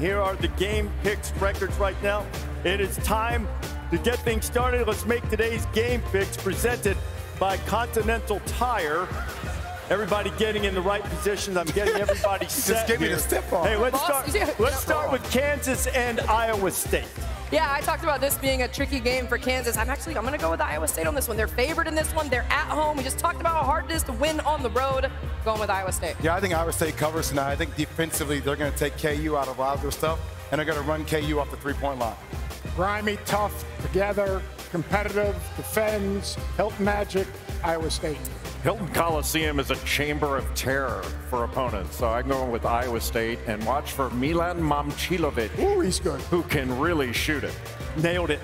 Here are the game picks records right now. It is time to get things started. Let's make today's game picks presented by Continental Tire. Everybody getting in the right positions. I'm getting everybody set. Just give me here. the stiff arm. Hey, let's Boss, start. yeah. Let's start with Kansas and Iowa State. Yeah, I talked about this being a tricky game for Kansas. I'm actually I'm going to go with Iowa State on this one. They're favored in this one. They're at home. We just talked about how hard it is to win on the road. Going with Iowa State. Yeah, I think Iowa State covers tonight. I think defensively they're going to take KU out of a lot of their stuff, and they're going to run KU off the three-point line. grimy, tough, together, competitive, defends, Hilton Magic, Iowa State. Hilton Coliseum is a chamber of terror for opponents. So I'm going with Iowa State and watch for Milan Momcilovic, Ooh, he's good. who can really shoot it. Nailed it.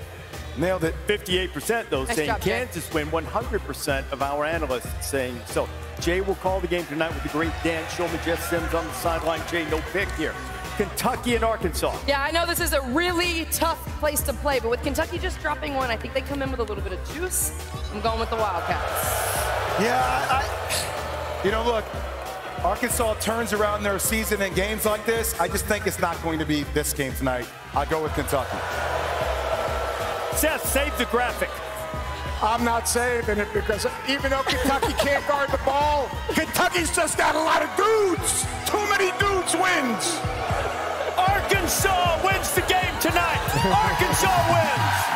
Nailed it. 58% though Nice saying job, Jay. Kansas win. 100% of our analysts saying so. Jay will call the game tonight with the great Dan Shulman, Jess Sims on the sideline. Jay, no pick here. Kentucky and Arkansas. Yeah, I know this is a really tough place to play, but with Kentucky just dropping one, I think they come in with a little bit of juice. I'm going with the Wildcats. Yeah, I, I, you know, look, Arkansas turns around their season in games like this. I just think it's not going to be this game tonight. I'll go with Kentucky. Seth, save the graphic. I'm not saving it because even though Kentucky can't guard the ball, Kentucky's just got a lot of dudes. Too many dudes wins. Arkansas wins the game tonight. Arkansas wins.